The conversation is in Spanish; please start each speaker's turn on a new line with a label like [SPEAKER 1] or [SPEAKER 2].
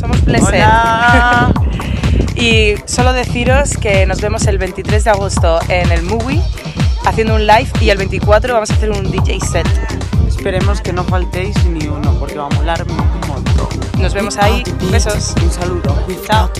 [SPEAKER 1] somos Blessed.
[SPEAKER 2] Hola.
[SPEAKER 1] y solo deciros que nos vemos el 23 de agosto en el Movie haciendo un live y el 24 vamos a hacer un DJ set.
[SPEAKER 2] Esperemos que no faltéis ni uno porque va a molar un montón.
[SPEAKER 1] Nos vemos ahí. Besos.
[SPEAKER 2] Un saludo. Chao.